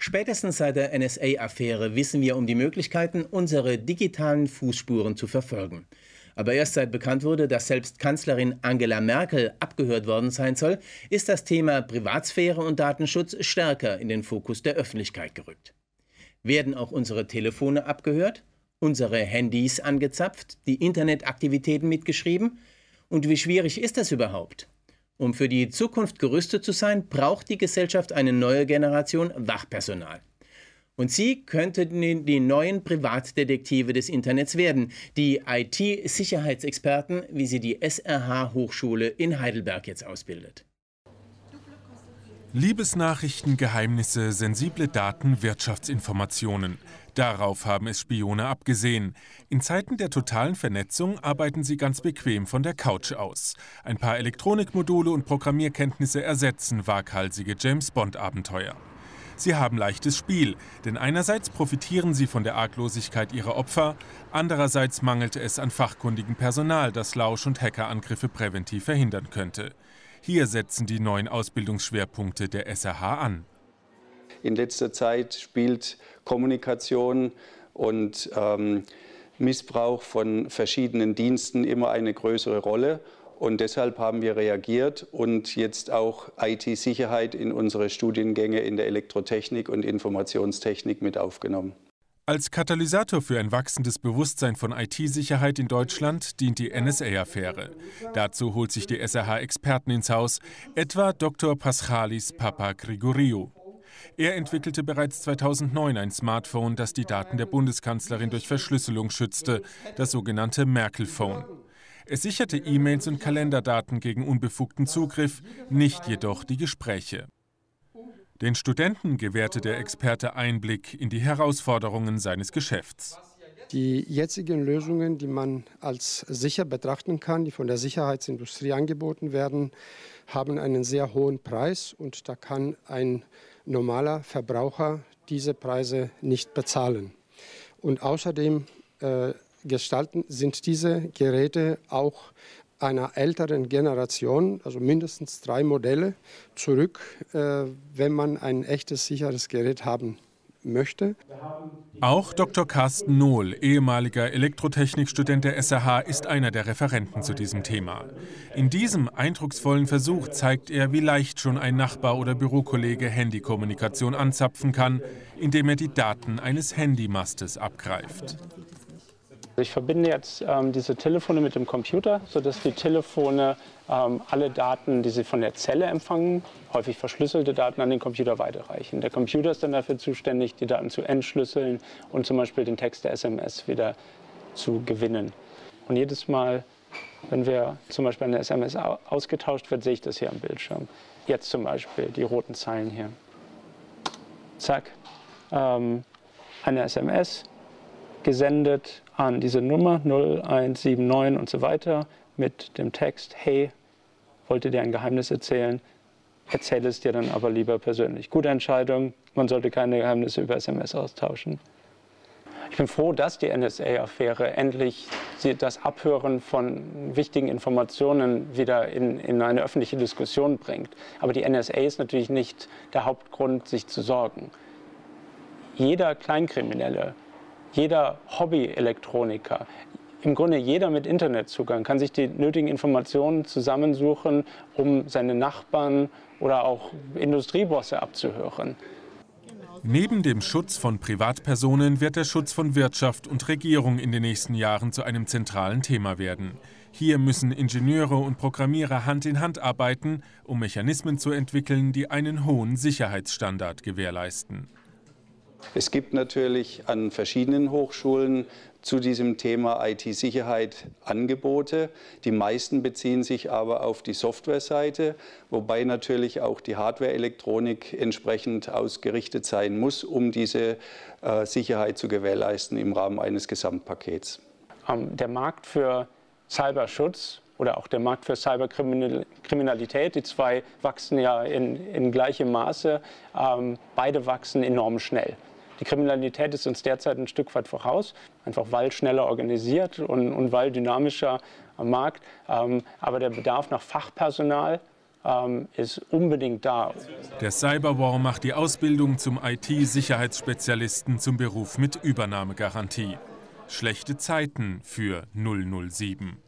Spätestens seit der NSA-Affäre wissen wir um die Möglichkeiten, unsere digitalen Fußspuren zu verfolgen. Aber erst seit bekannt wurde, dass selbst Kanzlerin Angela Merkel abgehört worden sein soll, ist das Thema Privatsphäre und Datenschutz stärker in den Fokus der Öffentlichkeit gerückt. Werden auch unsere Telefone abgehört, unsere Handys angezapft, die Internetaktivitäten mitgeschrieben? Und wie schwierig ist das überhaupt? Um für die Zukunft gerüstet zu sein, braucht die Gesellschaft eine neue Generation Wachpersonal. Und sie könnten die neuen Privatdetektive des Internets werden, die IT-Sicherheitsexperten, wie sie die SRH-Hochschule in Heidelberg jetzt ausbildet. Liebesnachrichten, Geheimnisse, sensible Daten, Wirtschaftsinformationen. Darauf haben es Spione abgesehen. In Zeiten der totalen Vernetzung arbeiten sie ganz bequem von der Couch aus. Ein paar Elektronikmodule und Programmierkenntnisse ersetzen waghalsige James-Bond-Abenteuer. Sie haben leichtes Spiel, denn einerseits profitieren sie von der Arglosigkeit ihrer Opfer, andererseits mangelt es an fachkundigem Personal, das Lausch- und Hackerangriffe präventiv verhindern könnte. Hier setzen die neuen Ausbildungsschwerpunkte der SRH an. In letzter Zeit spielt Kommunikation und ähm, Missbrauch von verschiedenen Diensten immer eine größere Rolle. Und deshalb haben wir reagiert und jetzt auch IT-Sicherheit in unsere Studiengänge in der Elektrotechnik und Informationstechnik mit aufgenommen. Als Katalysator für ein wachsendes Bewusstsein von IT-Sicherheit in Deutschland dient die NSA-Affäre. Dazu holt sich die SRH Experten ins Haus, etwa Dr. Paschalis Papa Grigoriou. Er entwickelte bereits 2009 ein Smartphone, das die Daten der Bundeskanzlerin durch Verschlüsselung schützte, das sogenannte Merkel-Phone. Es sicherte E-Mails und Kalenderdaten gegen unbefugten Zugriff, nicht jedoch die Gespräche. Den Studenten gewährte der Experte Einblick in die Herausforderungen seines Geschäfts. Die jetzigen Lösungen, die man als sicher betrachten kann, die von der Sicherheitsindustrie angeboten werden, haben einen sehr hohen Preis und da kann ein normaler Verbraucher diese Preise nicht bezahlen. Und außerdem äh, gestalten sind diese Geräte auch einer älteren Generation, also mindestens drei Modelle zurück, äh, wenn man ein echtes sicheres Gerät haben möchte. Auch Dr. Carsten Nohl, ehemaliger Elektrotechnikstudent der SRH, ist einer der Referenten zu diesem Thema. In diesem eindrucksvollen Versuch zeigt er, wie leicht schon ein Nachbar oder Bürokollege Handykommunikation anzapfen kann, indem er die Daten eines Handymastes abgreift. Ich verbinde jetzt ähm, diese Telefone mit dem Computer, sodass die Telefone ähm, alle Daten, die sie von der Zelle empfangen, häufig verschlüsselte Daten an den Computer weiterreichen. Der Computer ist dann dafür zuständig, die Daten zu entschlüsseln und zum Beispiel den Text der SMS wieder zu gewinnen. Und jedes Mal, wenn wir zum Beispiel eine SMS ausgetauscht wird, sehe ich das hier am Bildschirm. Jetzt zum Beispiel die roten Zeilen hier. Zack. Ähm, eine SMS gesendet an diese Nummer 0179 und so weiter mit dem Text, hey, wollte dir ein Geheimnis erzählen, erzähle es dir dann aber lieber persönlich. Gute Entscheidung, man sollte keine Geheimnisse über SMS austauschen. Ich bin froh, dass die NSA-Affäre endlich das Abhören von wichtigen Informationen wieder in, in eine öffentliche Diskussion bringt. Aber die NSA ist natürlich nicht der Hauptgrund, sich zu sorgen. Jeder Kleinkriminelle, jeder Hobby-Elektroniker, im Grunde jeder mit Internetzugang kann sich die nötigen Informationen zusammensuchen, um seine Nachbarn oder auch Industriebosse abzuhören. Neben dem Schutz von Privatpersonen wird der Schutz von Wirtschaft und Regierung in den nächsten Jahren zu einem zentralen Thema werden. Hier müssen Ingenieure und Programmierer Hand in Hand arbeiten, um Mechanismen zu entwickeln, die einen hohen Sicherheitsstandard gewährleisten. Es gibt natürlich an verschiedenen Hochschulen zu diesem Thema IT-Sicherheit Angebote. Die meisten beziehen sich aber auf die Softwareseite, wobei natürlich auch die Hardware-Elektronik entsprechend ausgerichtet sein muss, um diese äh, Sicherheit zu gewährleisten im Rahmen eines Gesamtpakets. Ähm, der Markt für Cyberschutz oder auch der Markt für Cyberkriminalität, die zwei wachsen ja in, in gleichem Maße, ähm, beide wachsen enorm schnell. Die Kriminalität ist uns derzeit ein Stück weit voraus, einfach weil schneller organisiert und, und weil dynamischer am Markt. Ähm, aber der Bedarf nach Fachpersonal ähm, ist unbedingt da. Der Cyberwar macht die Ausbildung zum IT-Sicherheitsspezialisten zum Beruf mit Übernahmegarantie. Schlechte Zeiten für 007.